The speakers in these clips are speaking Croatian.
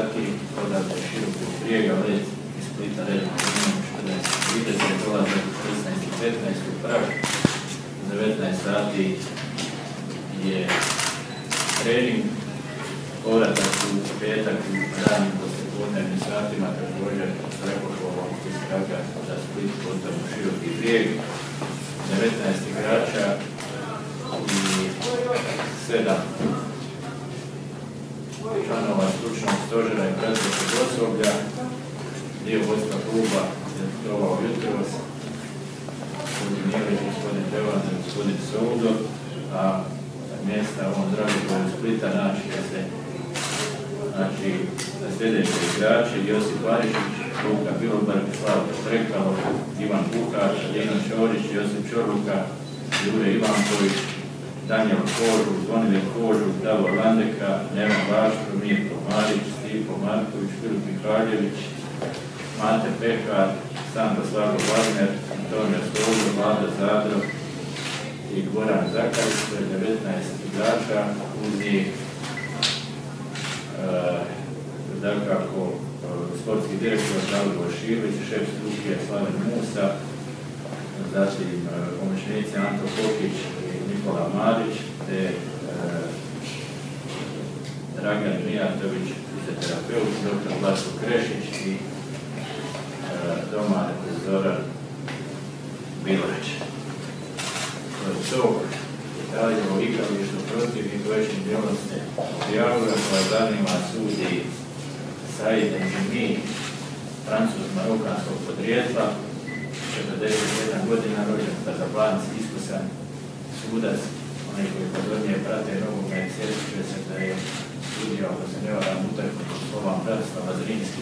9 sati, odavde široku prijega, let iz Splita redno 14.30, dolaze u 16.15 u Prag. 19 sati je trening, povratak u petak u ranim poslijepodnevnim satima, također zrakoplovom iz Praga za Split, potom u široki brijeg. 19 igrača i 7 stožera i pratećeg osoblja, dio vodstva kluba je putovao jutros, gospodin Milić, gospodin Tevan gospodin Soudo, a mjesta ovom zrakoplovu Splita naći će se znači sljedeći igrači Josip Varišić, Luka Bilobar, Slavko Strekalo, Ivan Kukaš, Dino Čorić, Josip Čorluka, Jure Ivanković, Daniel Kožu, Zvonimir Kožu, Davor Landeka, Nevan Vaštro, Mirko Marić, Stipo Marković, Filip Mihaljević, Mate Pekar, Sandra Slavko Wagner, Antonio Stolzo, Vlada Zadro i Goran Zakarić, to je 19 igrača, uz njih dakako sportski direktor Dalibor Šilić, šef struke Slaven Musa, zatim pomoćnici Anto Kokić i Nikola Marić, fizioterapeut, dr. Vlasko Krešić i domar Zoran Bilać. To je to dalje o igralištu protivnik većim dijelom se koja zanima sudi Said Njimi, francuz marokanskog podrijetla, 41 godina rođen Kazablanc, iskusan sudac, onaj koji pozornije prate nogomet, sjetit će se da je sudio, ako se ne varam, Slovan Bratislava Zrinski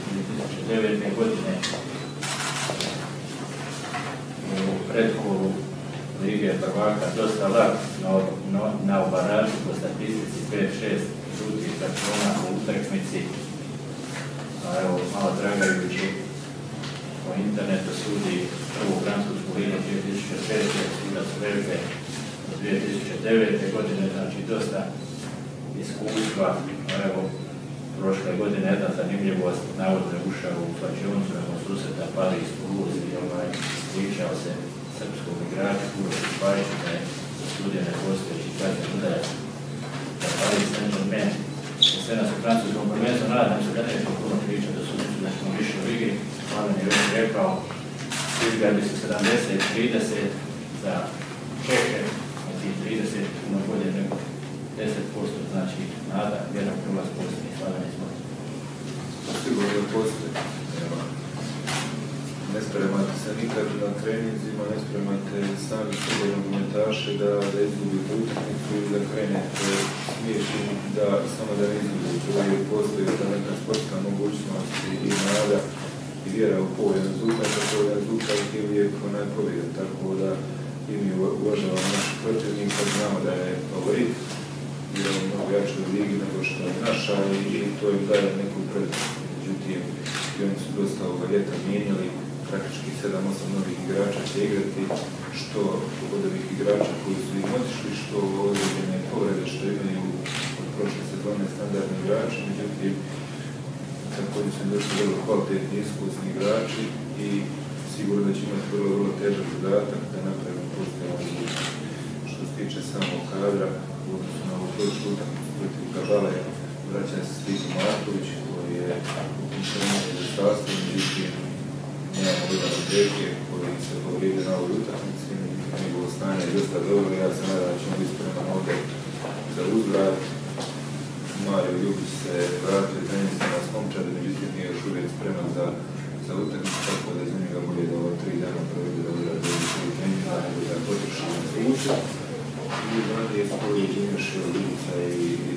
2009. godine u predkolu Lige prvaka dosta lak na, na, na obaraču po statistici 5-6 žutih kartona u utakmici. A evo, malo tragajući po internetu sudi prvu francusku ligu 2006. sudac Velike 2009. godine, znači dosta iskustva. Evo, prošle godine jedna zanimljivost, navodno je ušao u slačionicu nakon susreta Paris Toulouse i ovaj, pričao se srpskog igrača Uroš Spajić, da je studio nepostojeći kazni udarac za Paris Saint-Germain. Sve nas u francuskom prvenstvu nadam se da nećemo puno pričati da su da smo više u igri. Hvala mi je uvijek rekao, izgradi su 70-30 za Čehe, a ti 30 puno bolje nego 10%, znači nada, vjeram Hrvatsko postoji. Hvala mi smo. Sigurno da postoji. Ne spremate se nikad na treninzima, ne spremate sami sebe nogometaše da, da izgubite utakmicu ili da krenete smiješni da samo da ne izgubite. Uvijek postoji ta neka sportska mogućnost i nada i vjera u povoljan rezultat, a povoljan rezultat je uvijek onaj pobjeda, tako da i mi uvažavamo naših protivnika, znamo da je favorit, jer je mnogo jače u ligi nego što je naša i, to im daje neku prednost. Međutim, i oni su dosta ovoga ljeta mijenjali, praktički 7-8 novih igrača će igrati, što od ovih igrača koji su im otišli, što određene povrede što imaju od prošle sezone standardni igrači, međutim, također su došli vrlo kvalitetni iskusni igrači i sigurno da će imati vrlo, vrlo težak zadatak da napravimo pozitivan. Što se tiče samog kadra, odnosu na ovu utakmicu protiv Kabale, vraća se Stipo Marković, koji je u za sastav, međutim, nemamo jedan od reke koji se povrijede na ovoj utakmici, njegovo stanje je dosta dobro, ja se nadam da ćemo biti spreman ovdje za uzvrat. Mario Ljubić se vratio treninska na skomčade, međutim nije još uvijek spreman za, za utakmicu, tako da za njega bolje da ovo tri dana provede da. I je Đimiša Ljubica i, i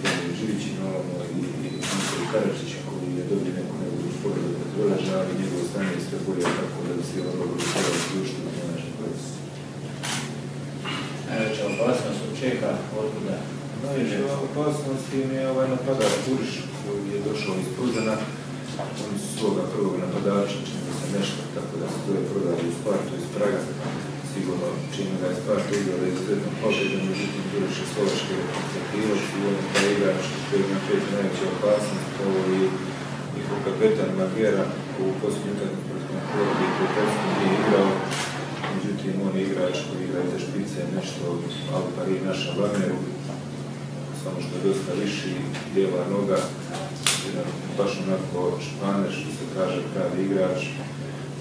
Karačić koji je dobio neku nevoljnu povredu Petroleža, ali njegovo stanje je bolje tako da se ovo dobro trebalo ključiti na našem procesu. čeka otkuda. No i što opasnost im je ovaj napadač Kuriš koji je došao iz Tuzana. Svoga prvog napadača, čini se nešto, tako da se zove prodali u Spartu iz Praga. Sigurno čini da je Spart igrala izuzetno pobjedan, međutim Kuriš je slovački reprezentativac i on je taj igrač koji ima pet najveća opasnost, ovo i njihov kapetan Magera u posljednju utakmicu protiv gdje je Petrovski nije igrao, međutim on je igrač koji igra iza špice nešto, ali pa i naša Wagneru, samo što je dosta viši, lijeva noga, jedan baš onako španer što se kaže pravi igrač,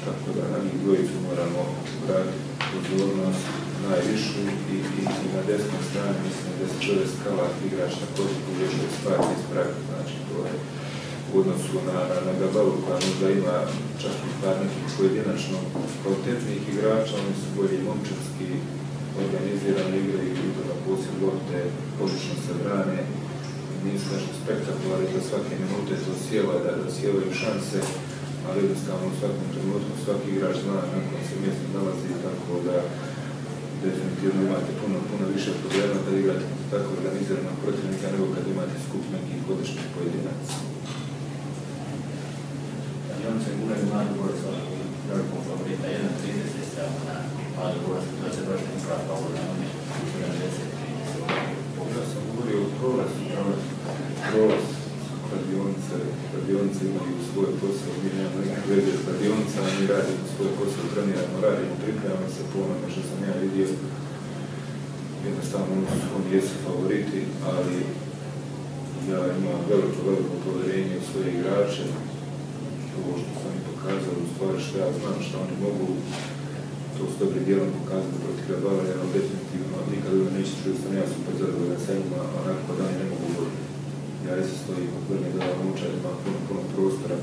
tako da na njih dvojicu moramo vratiti pozornost najvišu i, na desnoj strani mislim da se zove Skalat igrač također koji je još stvar iz Praga, znači to je u odnosu na, na, na Gabalu koja možda ima čak i par nekih pojedinačno kvalitetnih igrača, oni su bolji momčarski, organizirane igre i idu na posjed lopte, požično se brane, nisu nešto spektakularni da svake minute to sjeva, da, šanse, ali jednostavno u svakom trenutku svaki igrač zna na kojem se mjesto nalazi, tako da definitivno imate puno, puno više problema da igrate tako organiziranog protivnika nego kad imate skup nekih godišnjih pojedinaca. I on se guraju mladi borca u velikom favorita, 1.30 stavno na mladi borca, to će baš nekakva favorita, on je 70 Ja sam govorio o prolazu, prolaz kladionice, kladionice imaju svoj posao, mi nemamo nekih veze s kladionicama, mi radimo svoj posao, treniramo, radimo, pripremamo se po što sam ja vidio. Jednostavno oni jesu favoriti, ali ja imam veliko, veliko povjerenje u svoje igrače. Ovo što sam im pokazao, u stvari što ja znam što oni mogu, to su dobri dijelom pokazali protiv Gabala, jer definitivno nikad uvijek neće da sam ja super zadovoljan sa njima, onako da ne mogu bolje. Ja se stojim kod Brne da vam ima puno, puno prostora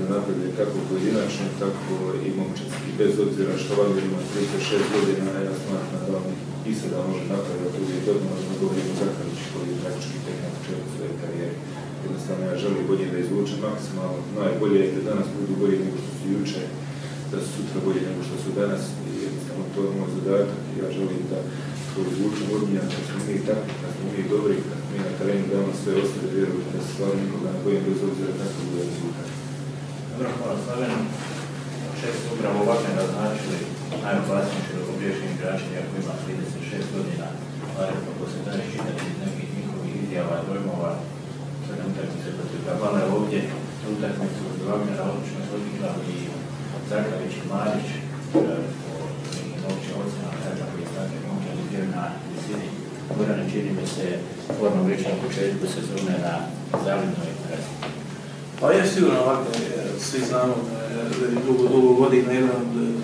da napreduje kako pojedinačno, tako i momčarski. Bez obzira što Wagner ima 36 godina, ja smatram da on i sada može napraviti dobro, možemo govoriti o Zakariću koji je praktički tek na početku svoje karijere. Jednostavno ja želim bolje da izvučem maksimalno, najbolje je da danas budu bolje nego što su juče, da su sutra bolje nego što su danas jednostavno to je moj zadatak i ja želim da to izvučem od njega, kad smo mi takvi, kad smo mi dobri, kad mi na terenu damo sve ostale vjerujte da se stvarno nikoga ne bojim bez obzira kako bude rezultat. Dobro, hvala Slaven. Šest upravo ovakve naznačili najopasniji širokobriješni igrači, iako ima 36 godina, ali kako se da iščitati iz nekih njihovih izjava, dojmova, sada utakmice protiv Kabale ovdje, tu utakmicu od Wagnera odlično su odigrali i Zakavić i Marić, e, po nekim općim ocenama, Zakav je takve momčadi bio na visini Gorane, čini mi se, forma već na početku sezone na zavidnoj razini. Pa je sigurno ovako, svi znamo da je dugo, dugo godina jedan od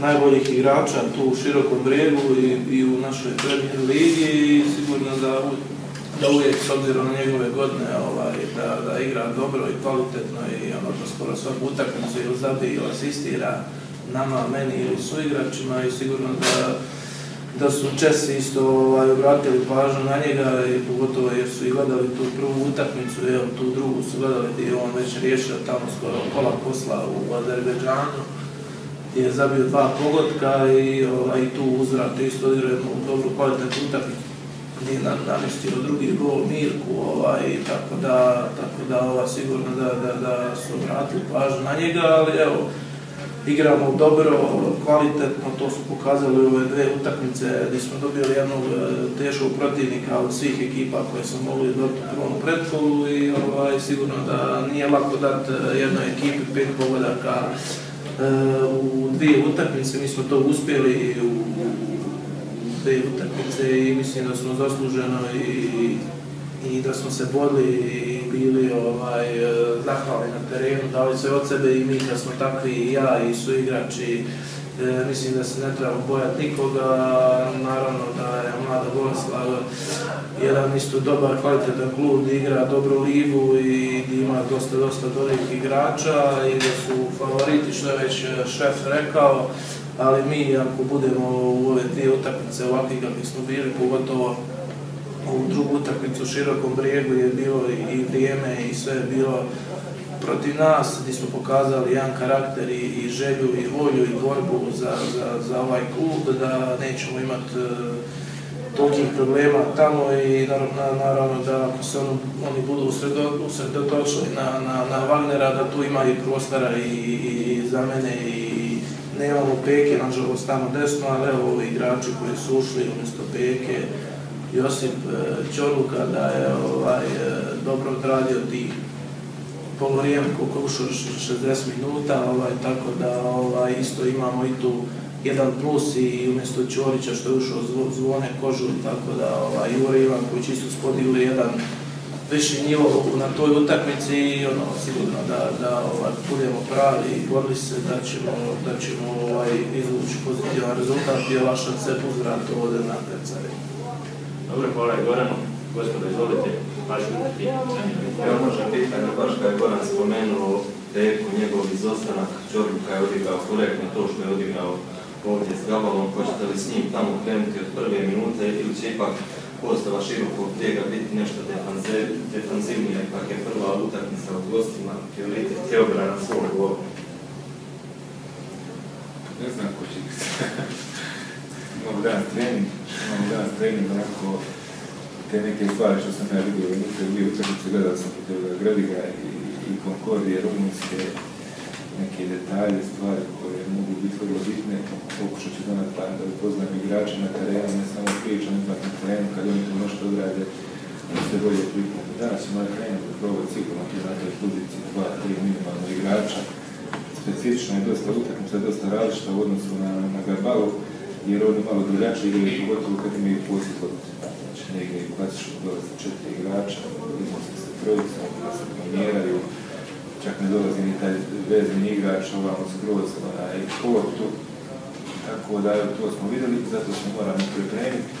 najboljih igrača tu u širokom brijegu i, i u našoj premijer ligi i sigurno da, da uvijek s obzirom na njegove godine ovaj, da, da igra dobro i kvalitetno i ono da skoro svaku utakmicu ili zabije ili asistira nama, meni ili suigračima i sigurno da da su Česi isto ovaj, obratili pažnju na njega i pogotovo jer su i gledali tu prvu utakmicu, evo tu drugu su gledali gdje je on već riješio tamo skoro pola posla u Azerbejdžanu gdje je zabio dva pogotka i, ovaj, tu uzvrat isto odigrao dobru kvalitetnu utakmicu. Gdje je na- namjestio drugi gol Mirku, ovaj, tako da, tako da ova, sigurno da, da, da su obratili pažnju na njega, ali evo, igramo dobro, kvalitetno, to su pokazali ove dve utakmice gdje smo dobili jednog e, teškog protivnika od svih ekipa koje smo mogli dobiti u prvom pretkolu i ovaj, sigurno da nije lako dati e, jednoj ekipi pet pogodaka e, u dvije utakmice, mi smo to uspjeli u dvije utakmice i mislim da smo zasluženo i, i da smo se borili i bili ovaj, e, na terenu, dali sve od sebe i mi da smo takvi i ja i su igrači. E, mislim da se ne trebamo bojati nikoga, naravno da je mlada Boleslav jedan isto dobar, kvalitetan klub, igra dobru ligu i ima dosta, dosta dobrih igrača i da su favoriti, što je već šef rekao, ali mi ako budemo u ove dvije utakmice ovakvi kakvi smo bili, pogotovo ovu drugu utakmicu u širokom brijegu je bilo i vrijeme i sve je bilo protiv nas, gdje smo pokazali jedan karakter i, želju i volju i borbu za, za, za ovaj klub, da nećemo imati tolikih problema tamo i naravno, naravno da ako se oni, oni budu usredotočili na, na, na Wagnera, da tu ima i prostora i, i, i za mene i nemamo peke, nažalost tamo desno, ali evo ovi igrači koji su ušli umjesto peke, Josip Ćoruka da je ovaj, dobro odradio tih polovrijeme koliko ušao 60 minuta, ovaj, tako da ovaj, isto imamo i tu jedan plus i umjesto Ćorića što je ušao zvone kožu, tako da ovaj, Jure Ivanković isto spodigli jedan viši nivo na toj utakmici i ono, sigurno da, da ovaj, budemo pravi i borili se da ćemo, da ćemo ovaj, izvući pozitivan rezultat i olašat se uzvrat ovdje na Tercari. Dobro, hvala i Goranu. Gospodo, izvolite, vaš Evo može pitanje, baš kada je Goran spomenuo Deku, njegov izostanak, Čorluka je odigrao korektno to što je odigrao ovdje s Gabalom, hoćete li s njim tamo krenuti od prve minute ili će ipak postava širokog bijega biti nešto defanzivnije, ipak je prva utakmica od gostima, prioritet je obrana svog gola. Ne znam ko će Imamo danas trening, danas trening onako te neke stvari što sam ja vidio u dvije utakmice, gledao sam protiv Gradiga i, i Concordije, Rumunjske, neke detalje, stvari koje mogu biti vrlo bitne, pokušat ću donat plan da upoznam igrače na terenu, ne samo pričam, ipak na terenu, kad oni to nešto odrade, da se bolje pripremi. Danas ćemo na terenu da probati sigurno na toj poziciji dva, tri minimalno igrača. Specifično je dosta utakmica, dosta različita u odnosu na, na Garbalu, jer oni malo drugačije igraju, pogotovo kad imaju od znači ne igraju klasično dolaze četiri igrača, iznose se trojica, da se planiraju, čak ne dolazi ni taj vezni igrač, ovamo skroz onaj portu, tako da to smo vidjeli, zato smo moramo pripremiti.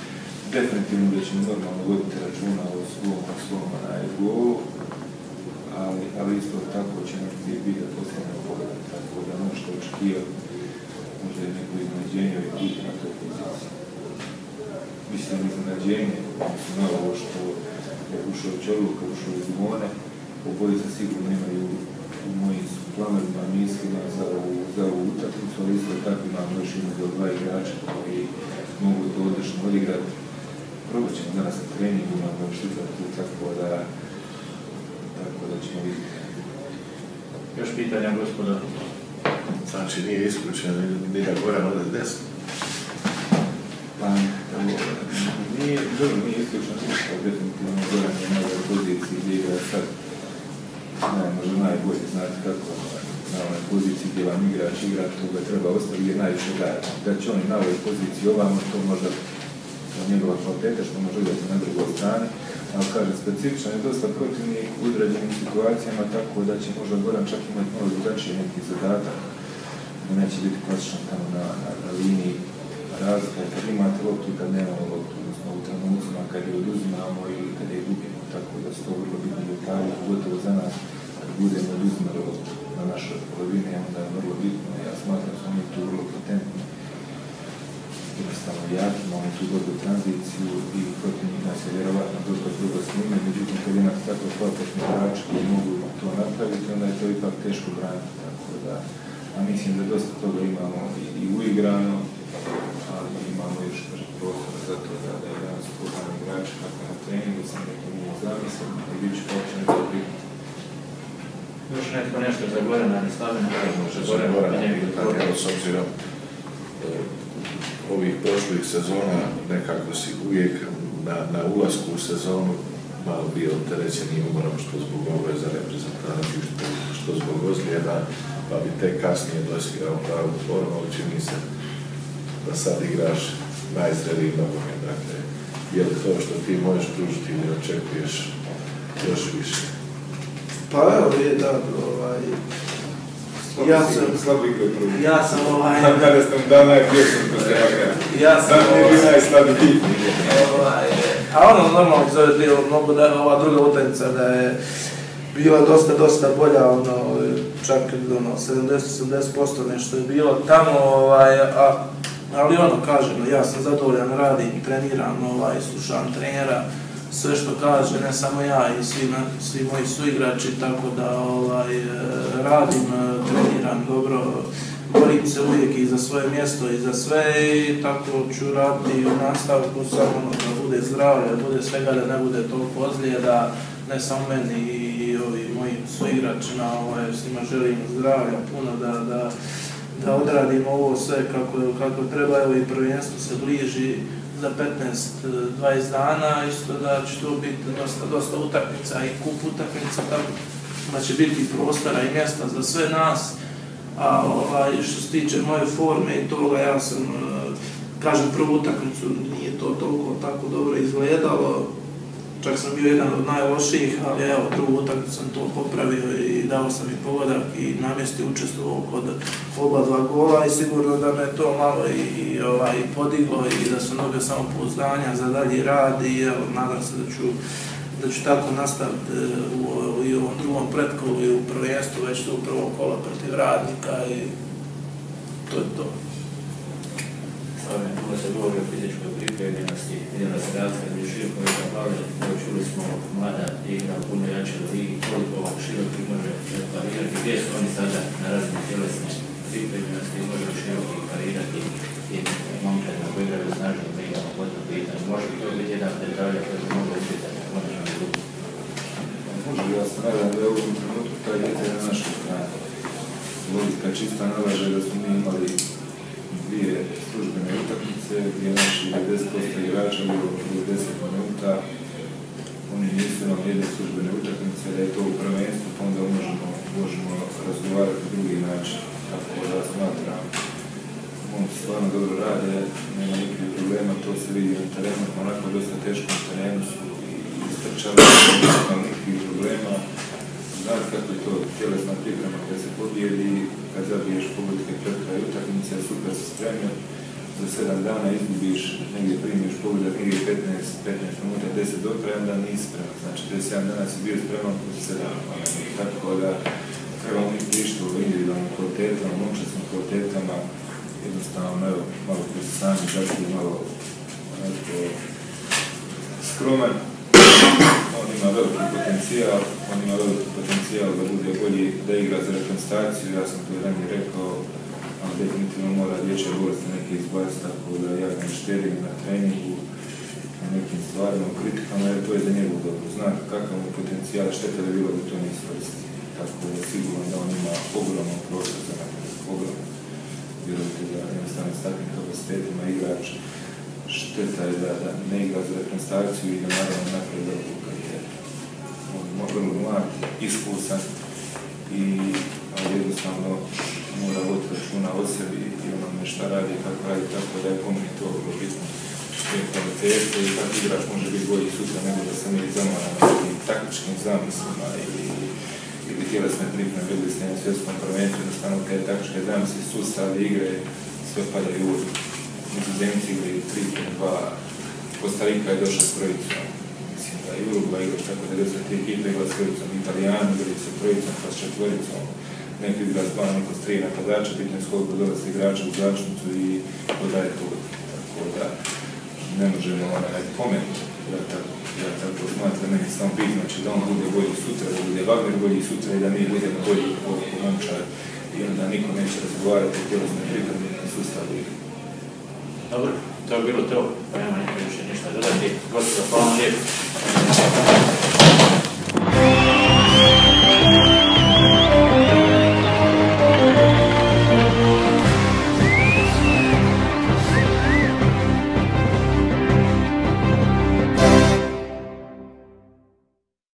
Definitivno da ćemo normalno voditi računa o svom, o svom onaj golu, ali, ali isto tako će nam biti da postavljamo pogled, tako da možete očekivati možda je neko iznenađenje u ekipi na toj poziciji. Mislim, iznenađenje, mislim, na ovo što je ušao Čorluka, ušao iz Mone, obojica sigurno imaju u mojim planovima, mislima za ovu, za utakmicu, ali isto tako imamo još između dva igrača koji mogu to odlično odigrati. Probat ćemo danas na treningu, imamo još tu, tako da, tako da ćemo vidjeti. Još pitanja, gospoda? Znači nije isključeno ni da Goran ode desno. Pa, nije, dobro, nije isključeno ništa, definitivno Goran je na ovoj poziciji gdje igra sad ne, možda najbolje, znate kako na ovoj poziciji gdje vam igrač igra, tu ga treba ostaviti jer najviše daje. Da će on na ovoj poziciji ovamo, to možda njegova kvaliteta što može igrati na drugoj strani, ali kaže, specifičan je dosta protivnik u određenim situacijama, tako da će možda Goran čak imati malo drugačije neki zadatak, da neće biti klasičan tamo na, na, na liniji razlika kad imate loptu i kad nemamo loptu, odnosno u trenucima kad je oduzimamo ili kad je gubimo, tako da su to vrlo bitni detalji, pogotovo za nas. Kad budemo oduzimali loptu na našoj polovini, onda je vrlo bitno, ja smatram da smo mi tu vrlo potentni, jednostavno jaki, imamo tu dobru tranziciju i protivnik nas je vjerovatno dobro drugo s njime, međutim kad imate tako kvalitetni igrači koji mogu to napraviti, onda je to ipak teško braniti, tako da, a mislim da dosta toga imamo i, i uigrano, ali imamo još prostor za to da, da je danas spoznani igrač kako na treningu sam neko nije zamislen i bit će počne to biti. Još netko nešto za Gorana, ne stavljeno, Goran, tako s obzirom ovih prošlih sezona nekako si uvijek na, na ulasku u sezonu malo bio opterećen i umorom što zbog ove za reprezentaciju, što, što zbog ozljeda, pa bi tek kasnije dosirao pravu formu, ali čini se da sad igraš najzreliji nogomet. Dakle, je li to što ti možeš pružiti ili očekuješ još više? Pa evo, je da, ovaj, ja sam, ja sam ovaj, Kada sam dan najprije sam to se ja sam ovaj, najslabiji. ovaj, a ono normalno za bilo mnogo da je ova druga utakmica da je bila dosta, dosta bolja, ono, čak ono, 70-80% nešto je bilo tamo, ovaj, a, ali ono, kažem, ja sam zadovoljan, radim, treniram, ovaj, slušam trenera, sve što kaže, ne samo ja i svi, svi moji suigrači, tako da ovaj, radim, treniram dobro, borim se uvijek i za svoje mjesto i za sve i tako ću raditi u nastavku samo ono da bude zdravlje, da bude svega, da ne bude toliko ozljeda, ne samo meni i suigračima, ovaj, s njima želim zdravlja puno, da, da, da odradimo ovo sve kako, kako treba, evo i prvenstvo se bliži za 15-20 dana, isto da će to biti dosta, dosta utakmica i kup utakmica, tako da će biti prostora i mjesta za sve nas, a ovaj, što se tiče moje forme i toga, ja sam, eh, kažem, prvu utakmicu nije to toliko tako dobro izgledalo, čak sam bio jedan od najlošijih, ali evo, drugu utakmicu sam to popravio i dao sam i pogodak i namjesti učestvovao kod oba dva gola i sigurno da me to malo i, ovaj, podiglo i da su mnogo samopouzdanja za dalji rad i evo, nadam se da ću da ću tako nastaviti e, u, i u ovom drugom pretkolu i u prvenstvu, već tu u prvom kola protiv radnika i to je to. Slavne, puno se govori o fizičkoj vidjela se razlika među širokom i zabavljanjem, evo čuli smo mlada igra puno jače ligi, koliko široki može parirati, gdje su oni sada na razini tjelesne pripremljenosti, može li široki parirati i momčadima koji igraju snažno ligama, potom pitanje, može to biti jedan detalja koji bi mogao utjecati na konačnom klubu? Može, ja sam nadam da je u ovom trenutku taj djete na našoj strani. Logika čista nalaže da smo mi imali dvije službene utakmice gdje naši 90% igrača bilo 90 minuta. Oni nisu imali jedne službene utakmice, da je to u prvenstvu, pa onda možemo, možemo razgovarati na drugi način. Tako da smatram, momci stvarno dobro rade, nema nikakvih problema, to se vidi na terenu, onako dosta teško na terenu su i istrčali, nema nikakvih problema. Znate kako je to tjelesna priprema kad se pobjedi, kad zabiješ pogodke pred kraj utakmice, super se spremio, za 7 dana izgubiš, negdje primiš pogodak igre 15, 15 minuta, 10 do kraja, onda nisi spreman. Znači, 7 dana si bio spreman, plus 7 dana. Tako da trebamo mi prišti u individualnim kvalitetama, momčarskim kvalitetama, jednostavno, evo, malo koji se sami zašli, malo onako skroman, on ima veliki potencijal, on ima veliki potencijal da bude bolji, da igra za reprezentaciju, ja sam to ranije rekao, ali definitivno mora dječja bolest neke izbaciti, tako da ja ne šterim na treningu, na nekim stvarima, u kritikama, jer to je za njegov dobro. Zna kakav mu potencijal, šteta da bilo da to ne iskoristi. Tako da sigurno da on ima ogroman prostor za napredak, ogroman. Vjerujte da jednostavno s takvim kapacitetima igrač šteta je da, da ne igra za reprezentaciju i da naravno napravi veliku karijeru. On je vrlo mlad, iskusan i jednostavno mora voditi računa o sebi i onome šta radi i kako radi, tako da je po meni to vrlo bitno. Te kvalitete i kako igrač može biti bolji sutra nego da se mi zamara nekim taktičkim zamislima ili, ili tjelesne pripreme, vidjeli ste na svjetskom prvenstvu, jednostavno te taktičke zamisli, sustav igre, sve pada i uvijek. Nizozemci igraju 3-2, Costa Rica je došla s trojicom, mislim da je Uruguay igra tako da je dosta ti ekipe igra s trojicom, Italijani igraju sa trojicom pa s četvoricom, neko igra s dva, neko s tri napadača, bitno je skoliko dolazi igrača u začnicu i podaje to. Tako da ne možemo onaj pomenuti. Ja tako, ja tako smatram, meni je samo bitno, znači da on bude bolji sutra, da bude Wagner bolji sutra i da mi budemo bolji po momčar i onda niko neće razgovarati o tjelesnoj pripremi sustavu igre. Dobro, to je bilo to, pa nema niko više ništa dodati. Gospodo, hvala lijepo.